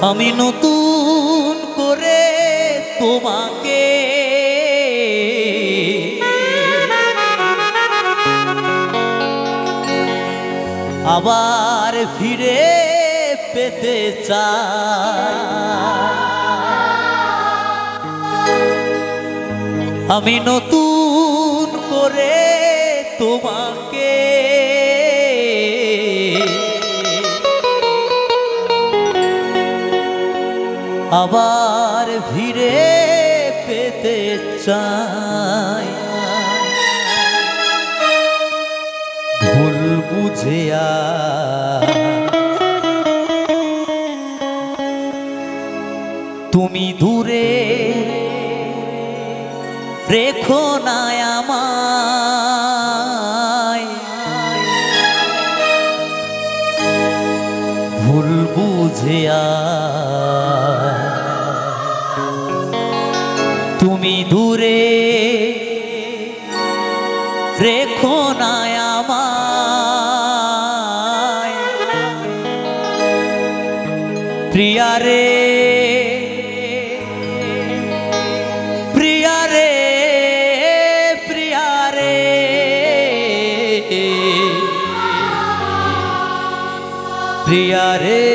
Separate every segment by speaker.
Speaker 1: আমি নতুন করে তোমাকে আবার ফিরে পেতে চাই। আমি নতুন করে তোমাকে আবার ফিরে পেতে চাই। ভুল বুঝে তুমি দূরে রেখো না আমায়। ভুল বুঝে রেখো না আমায়। প্রিয়ারে প্রিয়ারে প্রিয়ারে প্রিয়ারে ও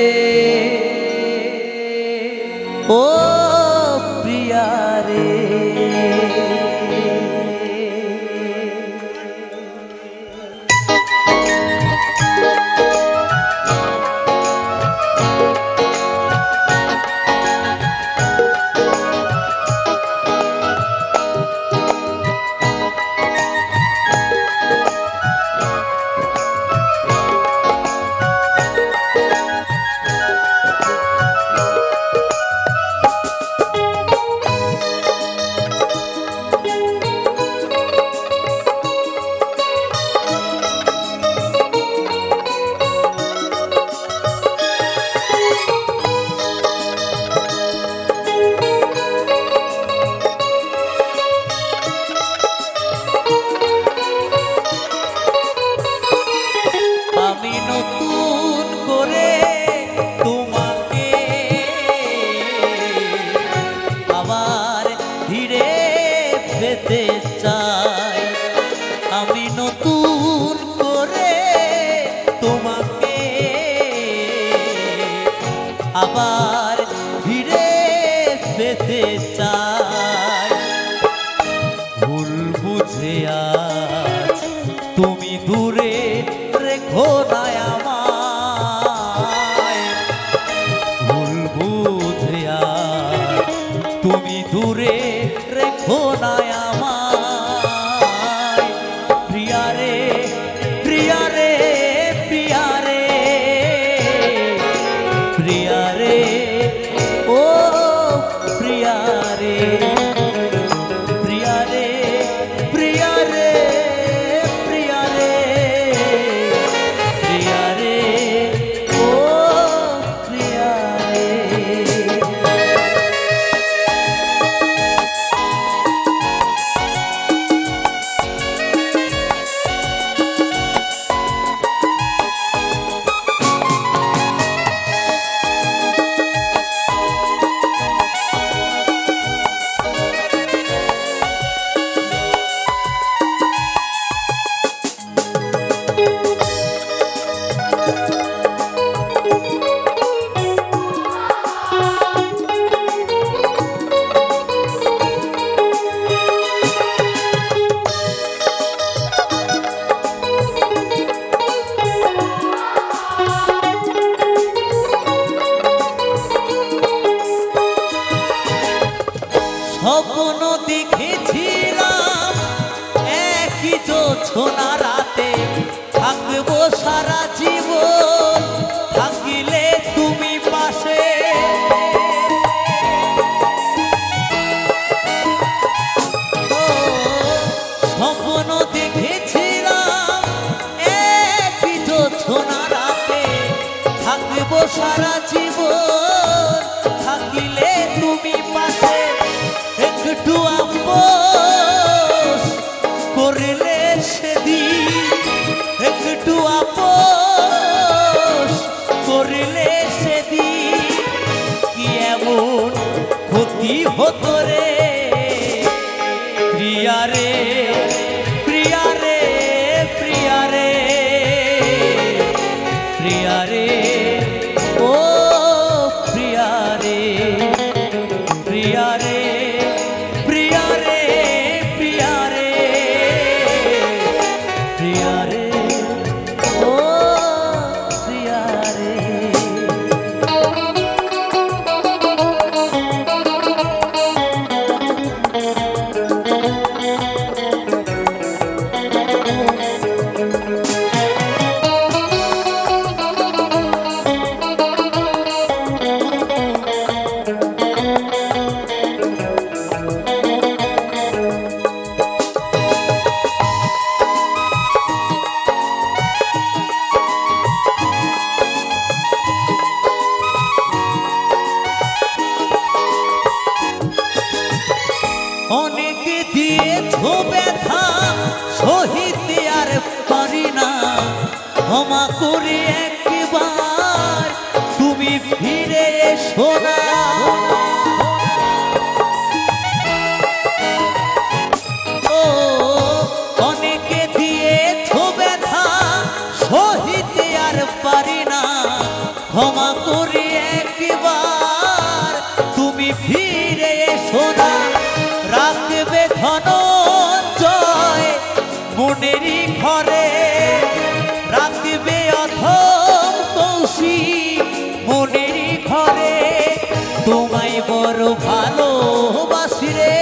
Speaker 1: করো ভালোবাসি রে।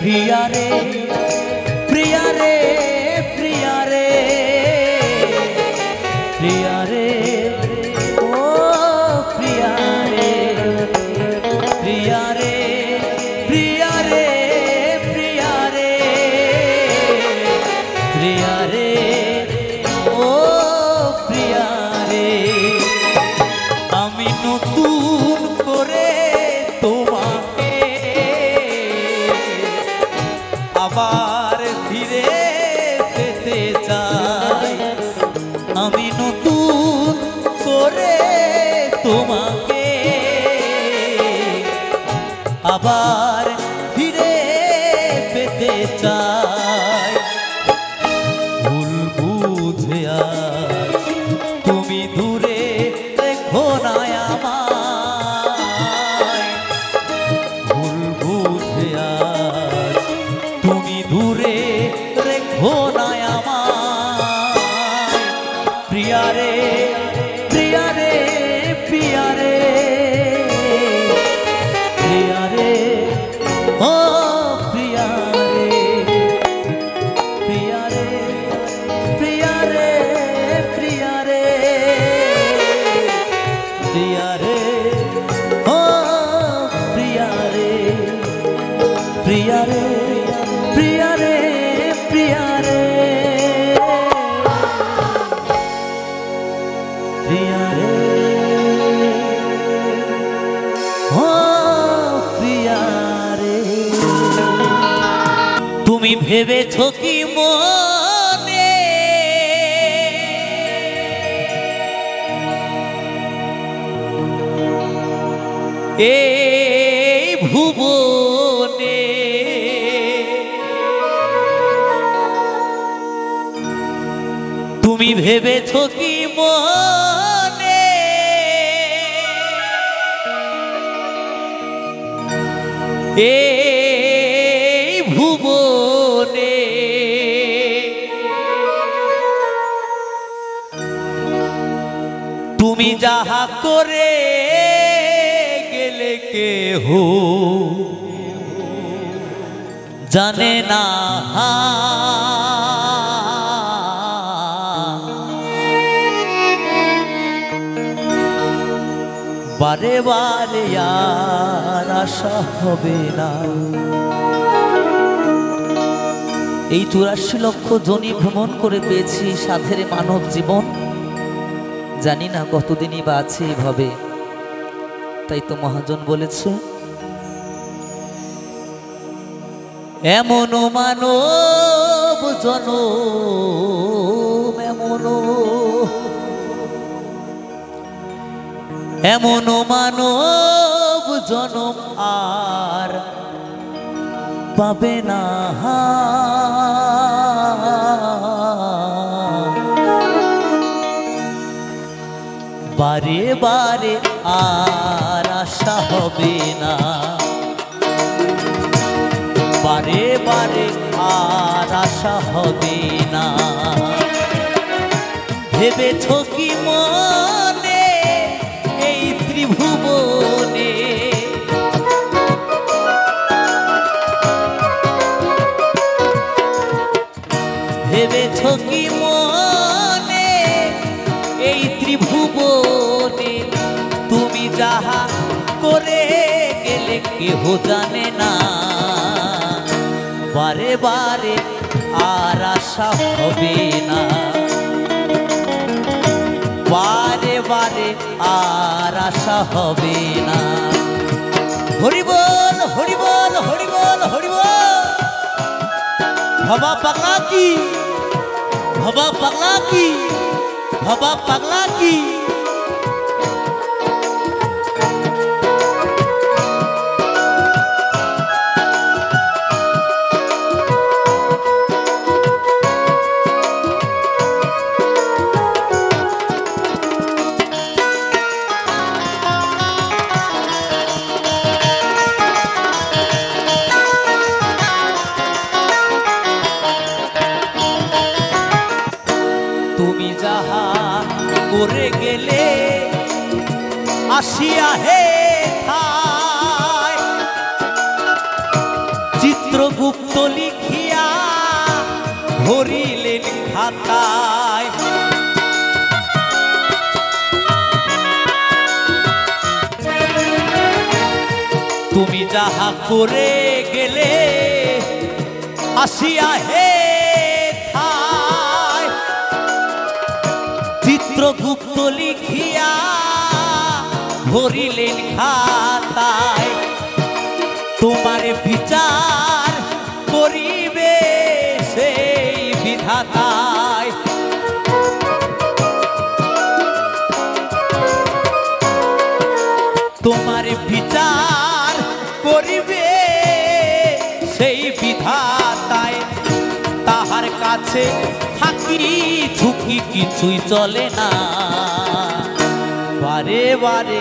Speaker 1: প্রিয়া রে। ভেবেছ কি মনে। এই ভুবনে তুমি ভেবেছ কি মনে। এই করে গেলে কেহ? জানে না বারে বারে আর আশা হবে না। এই চুরাশি লক্ষ জনি ভ্রমণ করে পেয়েছি সাথের মানব জীবন। জানি না কতদিনই বা আছে এভাবে। তাই তো মহাজন বলেছে এমন মানব জন এমন এমন মানব জনম আর পাবে না বারে বারে আর আশা হবে না। বারে বারে আর আশা হবে না। ভেবেছ কি মনে? কেহ জানে না। বারে বারে আর আশা হবে না। বারে বারে আর আশা হবে না। হরিবল হরিবল হরিবল হরিবল। ভবা পাগলা কি? ভবা পাগলা কি? ভবা পাগলা কি? যাহা করে গেলে আসিয়া হে। চিত্রগুপ্ত লিখিয়া ভরিলেন খাতায় তোমার বিচার করিবে সেই বিধাতায় কাছে থাকি ঝুঁকি কিছুই চলে না। বারে বারে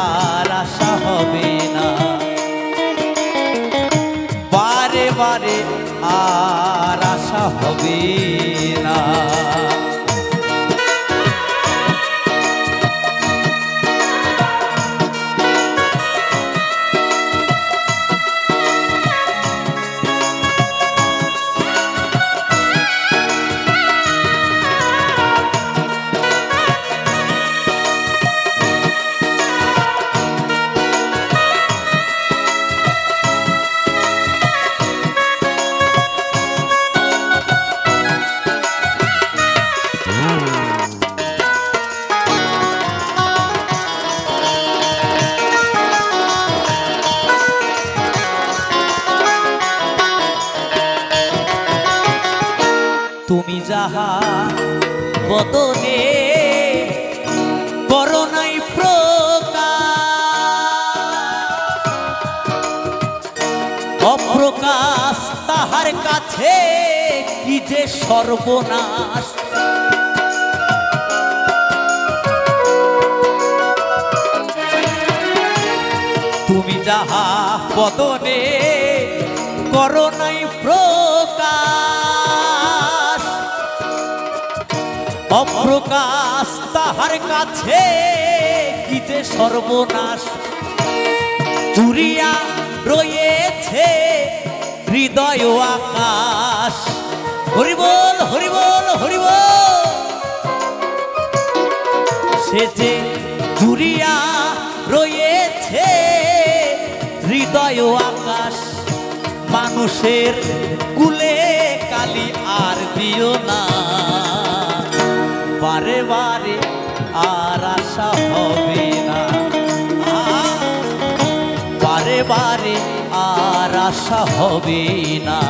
Speaker 1: আর আশা হবে না। বারে বারে আর আশা হবে না। তুমি যাহা বদনে করোনাই প্রকাশ। অপ্রকাশ তাহার কাছে কি যে সর্বনাশ। যাহা বদনে করোনাই প্রকাশ। অপ্রকাশ তাহার কাছে কি যে সর্বনাশ। চুরিয়া রয়েছে হৃদয় আকাশ। হরিবল হরিবল হরিবল। সে যে হৃদয় আকাশ, মানুষের কুলে কালি আর দিও না। বারে বারে আর আশা হবে না। বারে বারে আর আশা হবে না।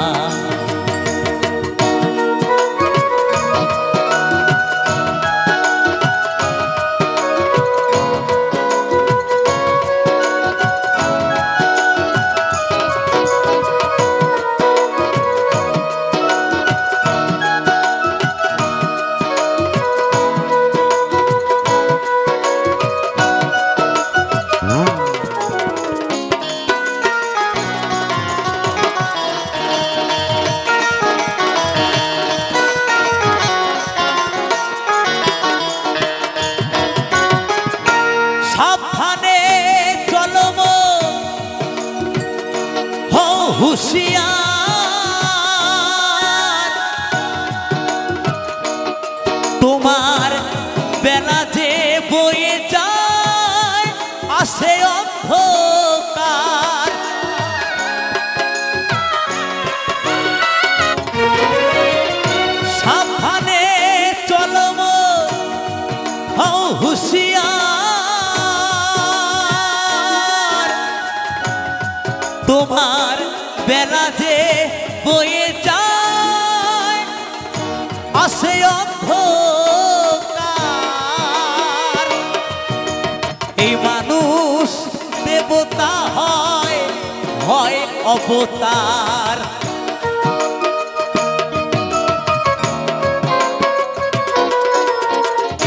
Speaker 1: bela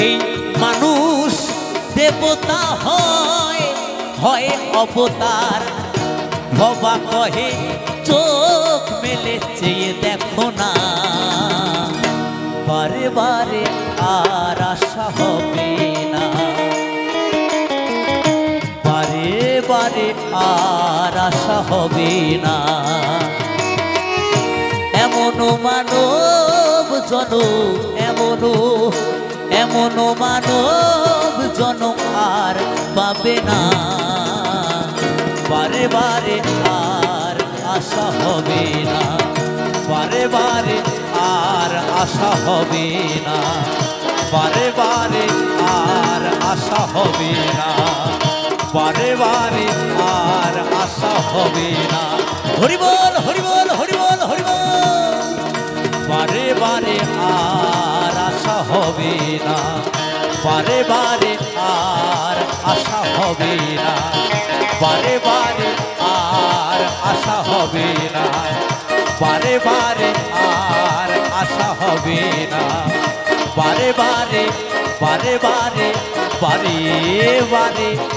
Speaker 1: এই মানুষ দেবতা হয় হয় অবতার। ভবা কহে, চোখ মেলে চেয়ে দেখো না। বারে বারে আর আশা হবে আর আশা হবে না। এমনও মানব জন এমনও এমনও মানব জনম আর পাবে না। বারে বারে আর আশা হবে না। বারে বারে আর আশা হবে না। বারে বারে আর আশা হবে না। বারে বারে আর আশা হবে না। হরিবল হরিবল হরিবল হরিবল। বারে বারে আর আশা হবে না। বারে বারে আর আশা হবে না। বারে বারে আর আশা হবে না। বারে বারে আর আশা হবে না। বারে বারে বারে বারে বারে বারে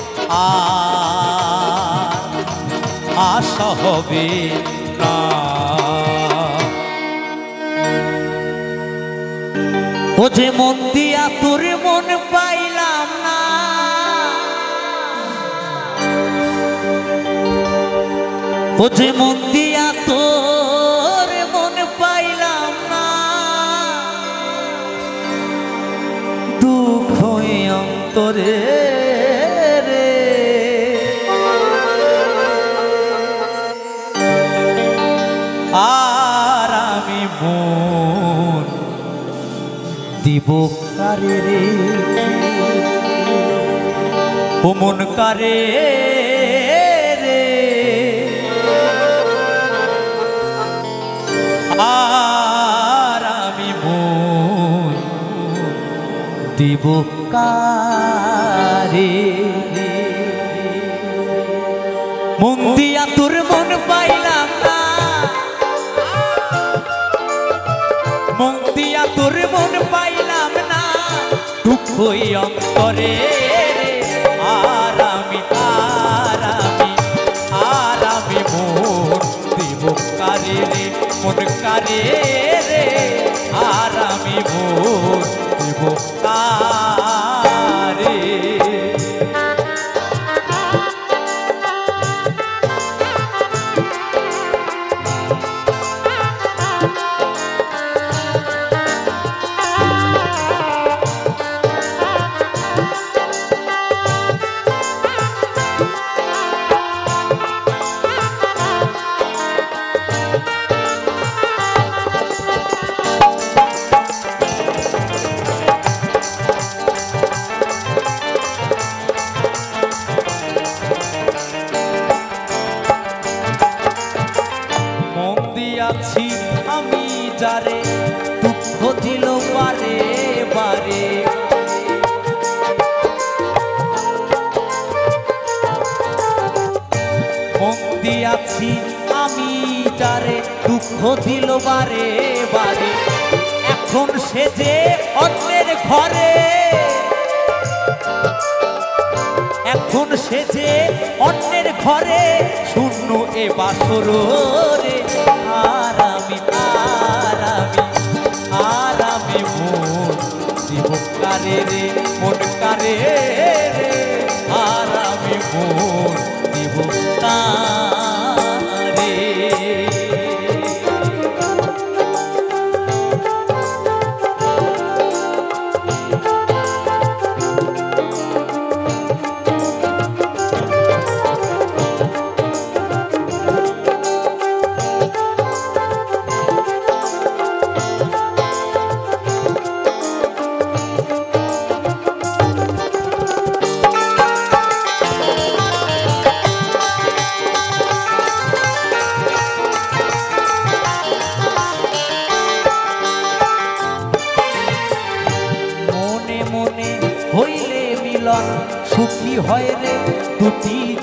Speaker 1: আশা হবে ও যে মন দিয়া তোর মন পাইলাম না। ও যে মন দিয়া দিব রে? ও মন কারে রে? আর আমি মন দিব কারে? মন দিয়া তোর মন পাইলাম না। মন দিয়া তোর মন না দুঃখই অন্তরে। এখন সেজে অন্যের ঘরে। এখন সেজে অন্যের ঘরে। শূন্য এ বাসর। রে আর আমি, আর মন। কারে রে, মন কারে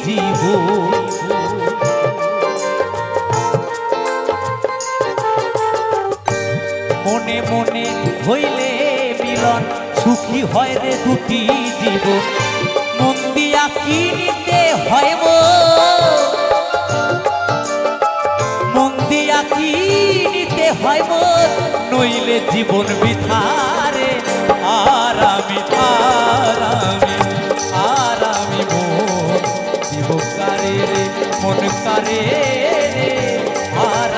Speaker 1: জীব। মনে মনে হইলে মিলন সুখী হয় রে দুটি জীব। মন কিনিতে হয় মো? মন দিয়া কিনিতে হয় মোর নইলে জীবন বিথারে আর আমি আর আমি। মন কারে রে আর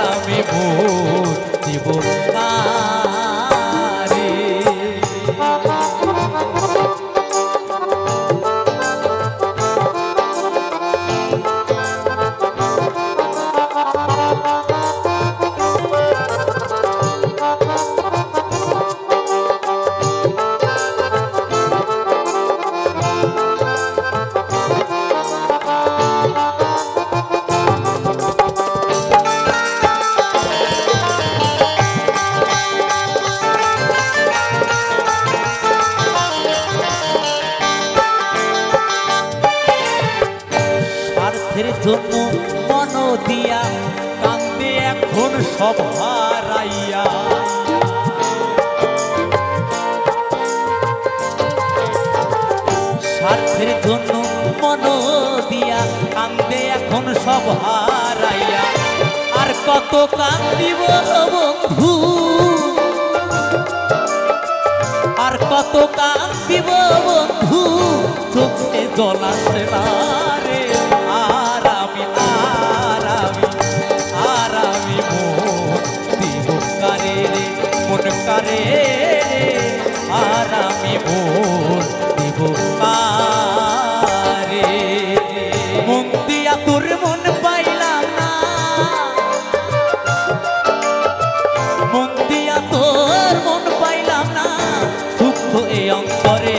Speaker 1: এখন সব হারাইয়া। আর কত কান্দিব বন্ধু? আর কত কান্দিব বন্ধু? চোখে জল আসে না রে। আর আমি আর আমি আর আমি মন রে মন আর আমি মন দিব কারে তোর মন পাইলাম না। মন দিয়া তোর মন পাইলাম না। সূক্ষ্ম এই অন্তরে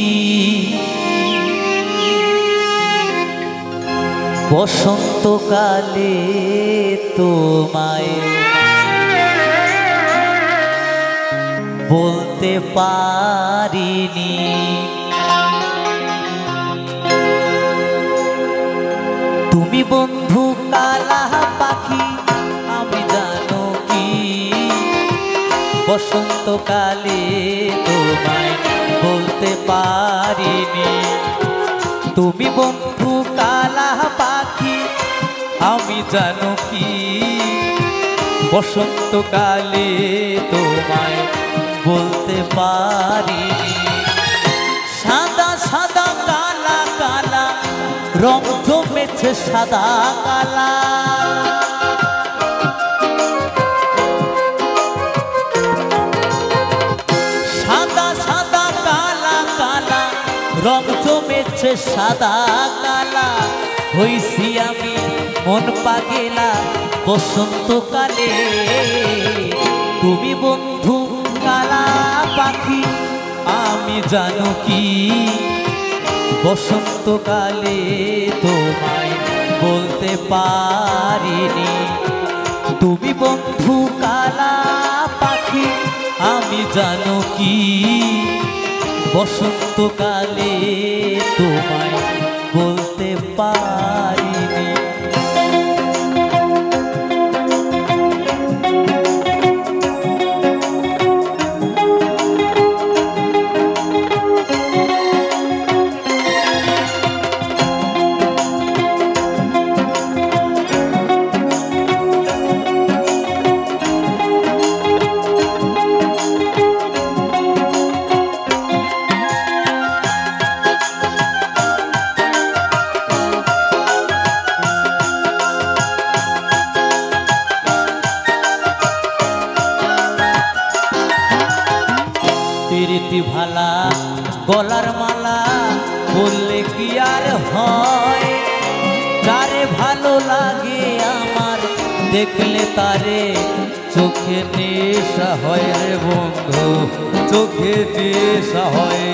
Speaker 1: বসন্তকালে তোমায় বলতে পারিনি। তুমি বন্ধু কালা পাখি, আমি জানো কি? বসন্তকালে তোমায় বলতে পারিনি। তুমি বন্ধু কালা পাখি, আমি জানো কি? বসন্তকালে তোমায় বলতে পারি। সাদা সাদা, কালা কালা রং জমেছে সাদা কালা। জমেছে সাদা কালা। হইছি আমি মন পাগেলা বসন্তকালে। তুমি বন্ধু কালা পাখি, আমি জানো কি? বসন্তকালে তোমায় বলতে পারিনি। তুমি বন্ধু কালা পাখি, আমি জানো কি? বসন্তকালে তোমায় বলতে পারিনি দেখলে তারে চোখে নেশা হয় রে বন্ধু, চোখে নেশা হয়।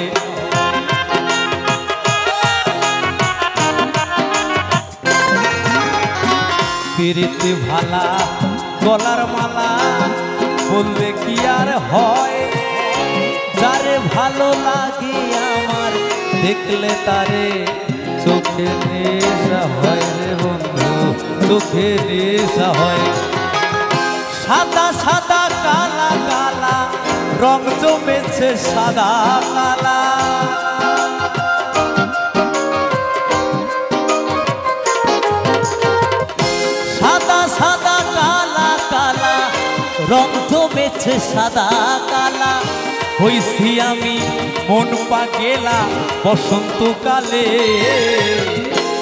Speaker 1: প্রীতি ভালা, গলার মালা বললে কি আর হয়? যারে ভালো লাগে আমার, দেখলে তারে চোখে নেশা হয় রে বন্ধু, চোখে নেশা হয়। সাদা সাদা, কালা কালা, রং জমেছে সাদা, কালা। সাদা সাদা, কালা কালা, রং জমেছে সাদা, কালা। হইছি আমি মন পা গেলা বসন্তকালে।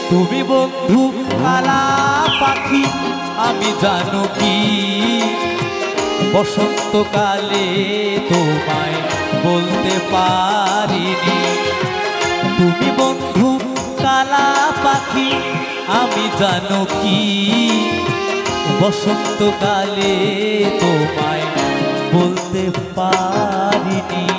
Speaker 1: তুমি বন্ধু কালা পাখি, আমি জানো কি? বসন্তকালে তোমায় বলতে পারিনি। তুমি বন্ধু কালা পাখি, আমি জানো কি? বসন্তকালে তোমায় বলতে পারিনি।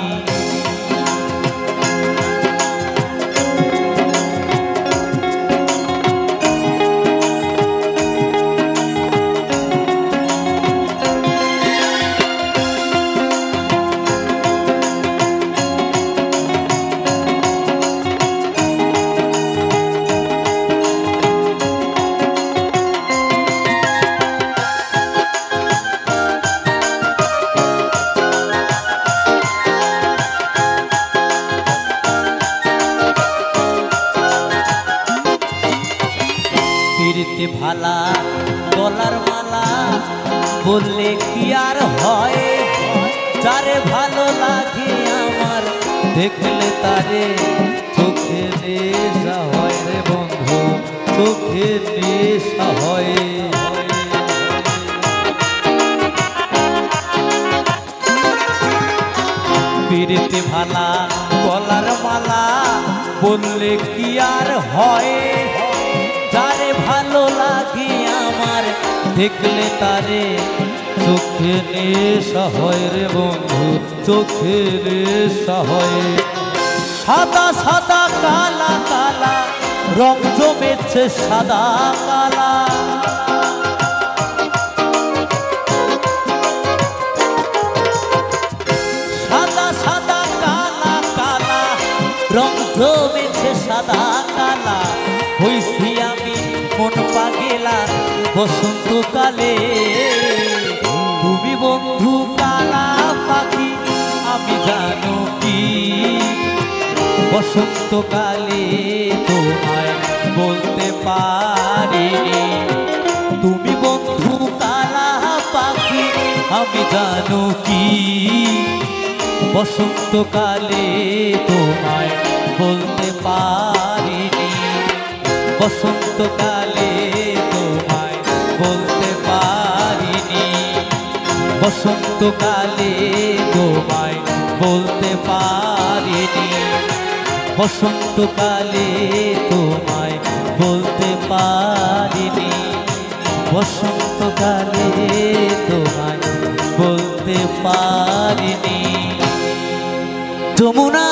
Speaker 1: দেখলে তারে চোখে নেশা হয় রে বন্ধু, চোখে রে হয়। সাদা সাদা, কালা কালা, রং জমেছে সাদা, কালা। সাদা সাদা, কালা কালা, রং জমেছে সাদা, কালা। হইছি আমি মন পাগেলা বসন্তকালে তুমি বন্ধু কালা পাখি, আমি জানো কি? বসন্তকালে তোমায় বলতে পারিনি। তুমি বন্ধু কালা পাখি, আমি জানো কি? বসন্তকালে তোমায় বলতে পারিনি। বসন্তকালে বসন্তকালে তোমায় বলতে পারিনি। বসন্তকালে তোমায় বলতে পারিনি। বসন্তকালে তোমায় বলতে পারিনি। যমুনা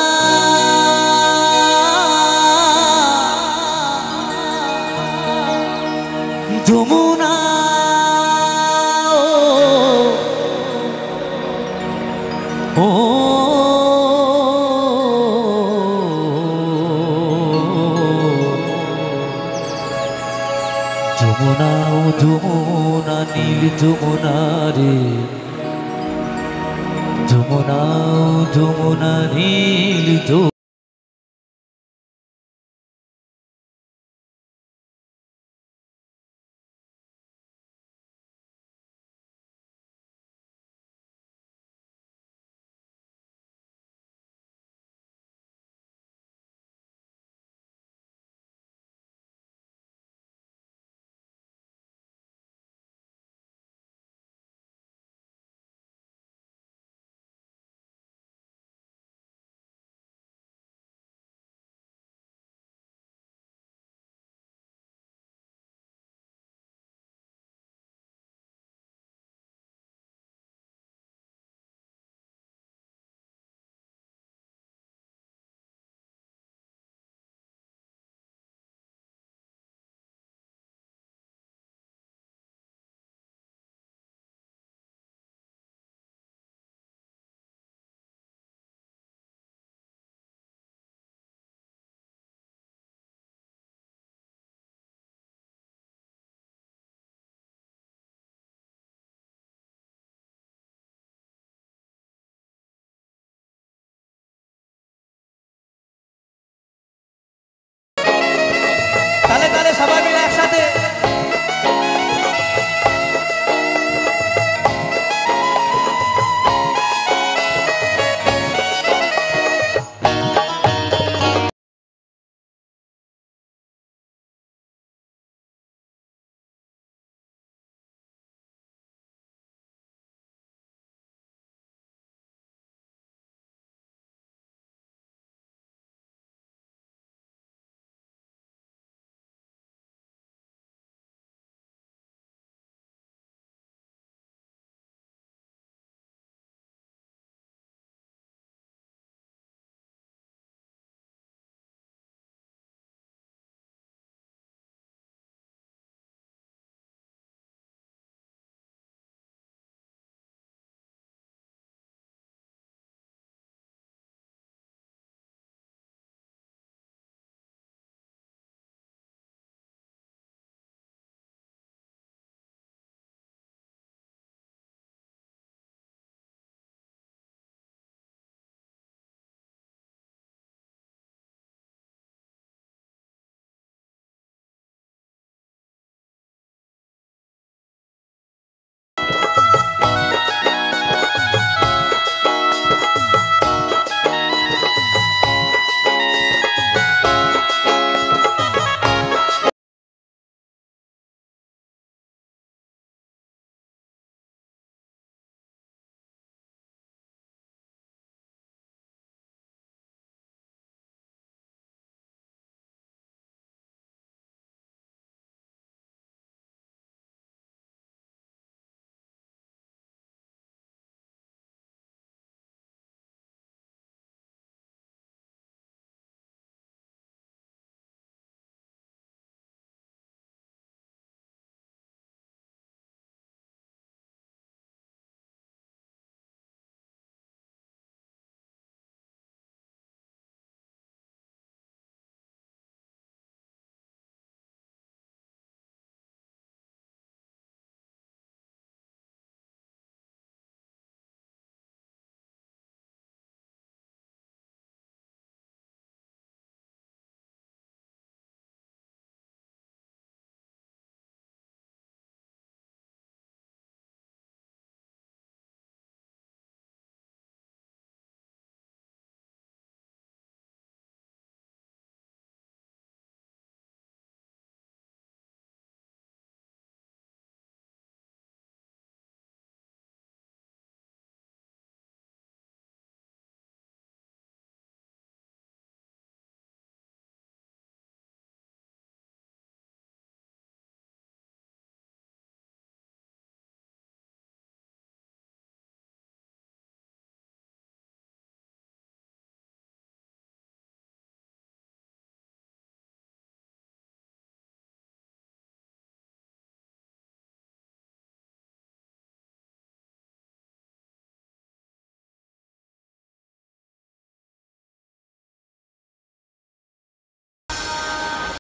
Speaker 1: নীল যমুনা রে যমুনা ও যমুনা নীল যমুনা